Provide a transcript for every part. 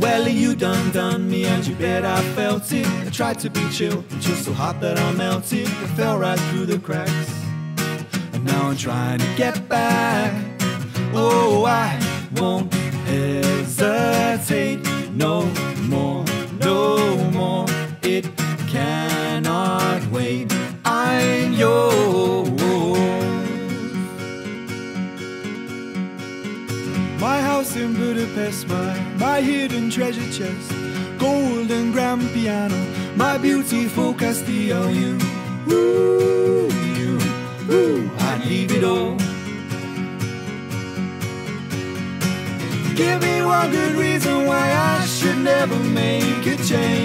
Well, you done done me, and you bet I felt it. I tried to be chill, but you're so hot that I melted. I fell right through the cracks, and now I'm trying to get back. Oh, I won't hesitate no more, My house in Budapest, my, my hidden treasure chest, golden grand piano, my beautiful Castillo, you, ooh, you, ooh, I'd leave it all. Give me one good reason why I should never make a change.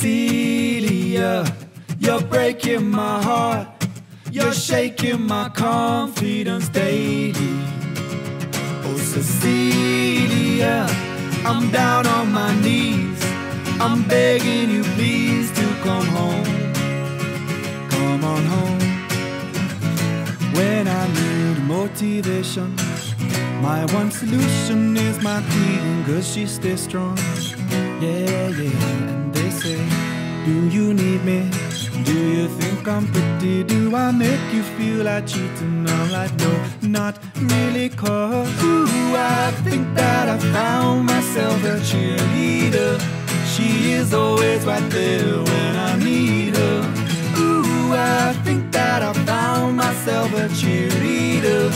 Celia, you're breaking my heart. You're shaking my confidence daily. Oh, Cecilia, I'm down on my knees. I'm begging you, please, to come home. Come on home. When I need motivation, my one solution is my queen, cause she stays strong. Yeah, yeah, say, Do you need me? Do you think I'm pretty? Do I make you feel like cheating? I'm like, no, not really, cause ooh, I think that I found myself a cheerleader. She is always right there when I need her. Ooh, I think that I found myself a cheerleader.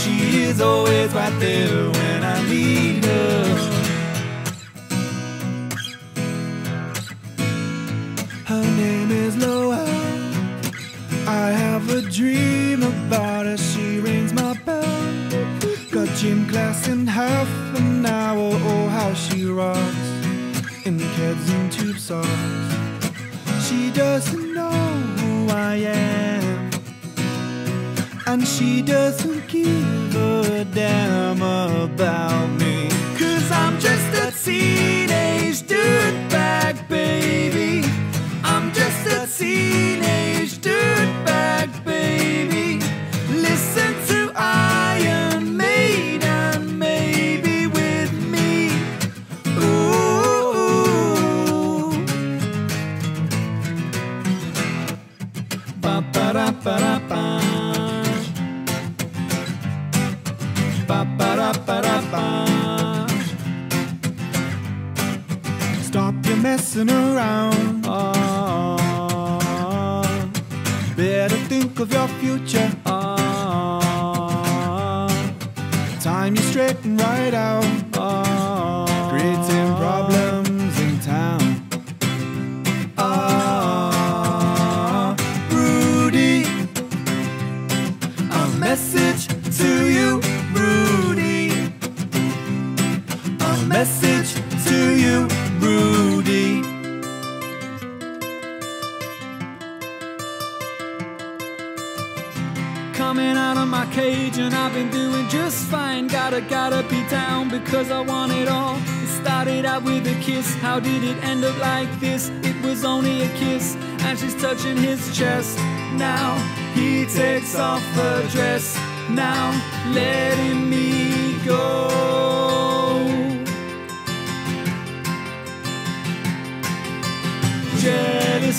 She is always right there when I need. Her dream about her. She rings my bell. Got gym class in half an hour. Oh, how she rocks in Keds and tube socks. She doesn't know who I am, and she doesn't give Ba ba da ba da ba. Stop your messing around. Ah, better think of your future. Ah, time you straighten right out. Message to you, Rudy. Coming out of my cage and I've been doing just fine. Gotta, gotta be down because I want it all. It started out with a kiss. How did it end up like this? It was only a kiss and she's touching his chest. Now he takes off her dress. Now letting me go.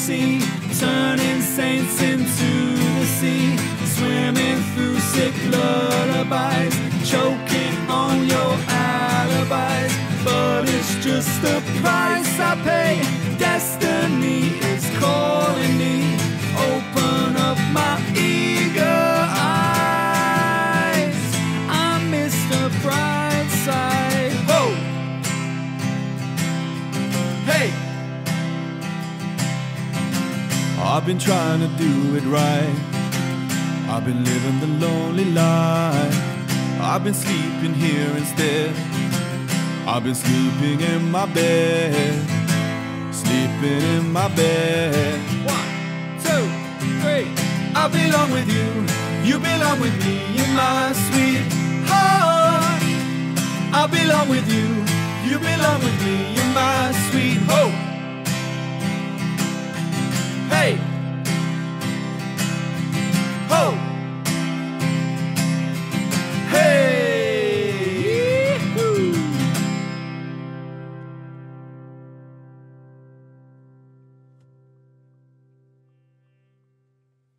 Jealousy, turning saints into the sea, swimming through sick lullabies, choking on your alibis. But it's just the price I pay. Destiny is calling me. Open up my eager eyes. I'm Mr. Brightside. Whoa! Hey! Been trying to do it right. I've been living the lonely life. I've been sleeping here instead. I've been sleeping in my bed. Sleeping in my bed. One, two, three. I belong with you. You belong with me in my sweet heart. I belong with you. You belong with me in my